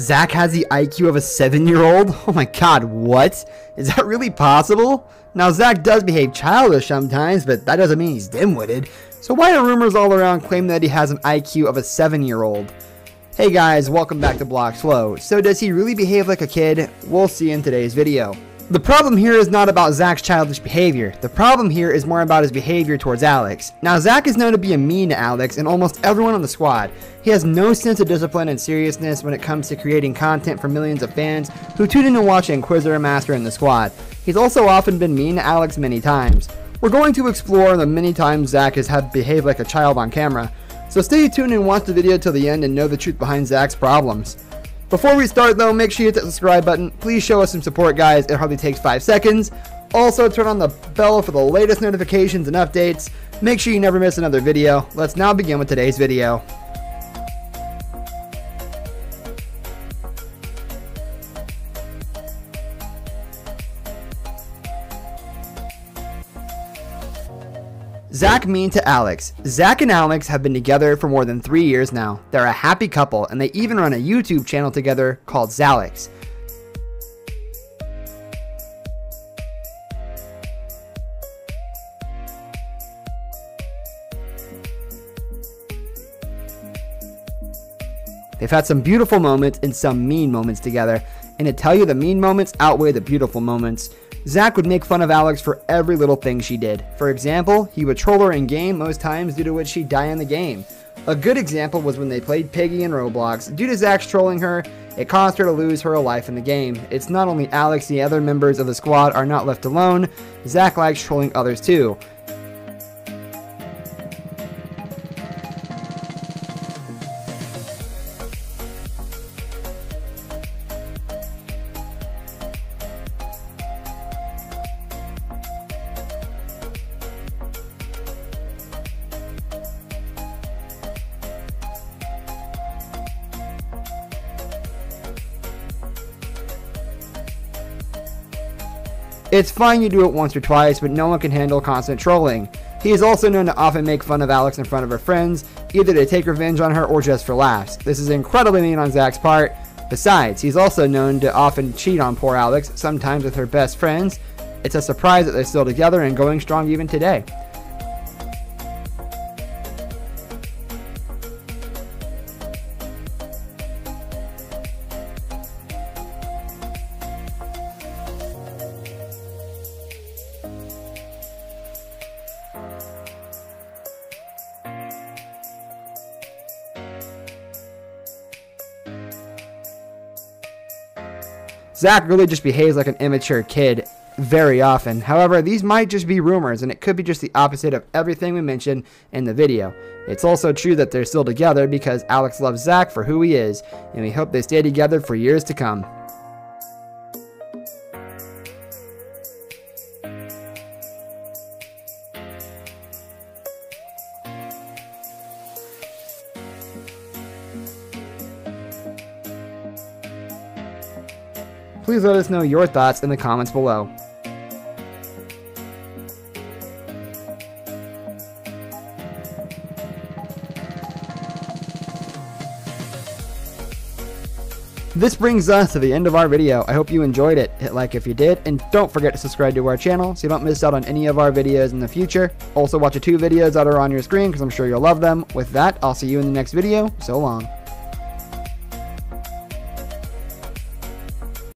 Zach has the IQ of a seven-year-old? Oh my god, what? Is that really possible? Now, Zach does behave childish sometimes, but that doesn't mean he's dim-witted. So why do rumors all around claim that he has an IQ of a seven-year-old? Hey guys, welcome back to Blox Flow. So does he really behave like a kid? We'll see in today's video. The problem here is not about Zach's childish behavior. The problem here is more about his behavior towards Alex. Now, Zach is known to be a mean to Alex and almost everyone on the squad. He has no sense of discipline and seriousness when it comes to creating content for millions of fans who tune in to watch Inquisitor Master in the squad. He's also often been mean to Alex many times. We're going to explore the many times Zach has behaved like a child on camera. So stay tuned and watch the video till the end and know the truth behind Zach's problems. Before we start though, make sure you hit that subscribe button. Please show us some support guys, it hardly takes 5 seconds. Also turn on the bell for the latest notifications and updates. Make sure you never miss another video. Let's now begin with today's video. Zach mean to Alex. Zach and Alex have been together for more than three years now. They're a happy couple and they even run a YouTube channel together called Zalex. They've had some beautiful moments and some mean moments together, and to tell you the mean moments outweigh the beautiful moments. Zach would make fun of Alex for every little thing she did. For example, he would troll her in game most times due to which she'd die in the game. A good example was when they played Piggy in Roblox. Due to Zach's trolling her, it caused her to lose her life in the game. It's not only Alex, the other members of the squad are not left alone. Zach likes trolling others too. It's fine you do it once or twice, but no one can handle constant trolling. He is also known to often make fun of Alex in front of her friends, either to take revenge on her or just for laughs. This is incredibly mean on Zach's part. Besides, he's also known to often cheat on poor Alex, sometimes with her best friends. It's a surprise that they're still together and going strong even today. Zach really just behaves like an immature kid very often. However, these might just be rumors, and it could be just the opposite of everything we mentioned in the video. It's also true that they're still together because Alex loves Zach for who he is, and we hope they stay together for years to come. Please let us know your thoughts in the comments below. This brings us to the end of our video. I hope you enjoyed it. Hit like if you did, and don't forget to subscribe to our channel so you don't miss out on any of our videos in the future. Also watch the two videos that are on your screen because I'm sure you'll love them. With that, I'll see you in the next video. So long.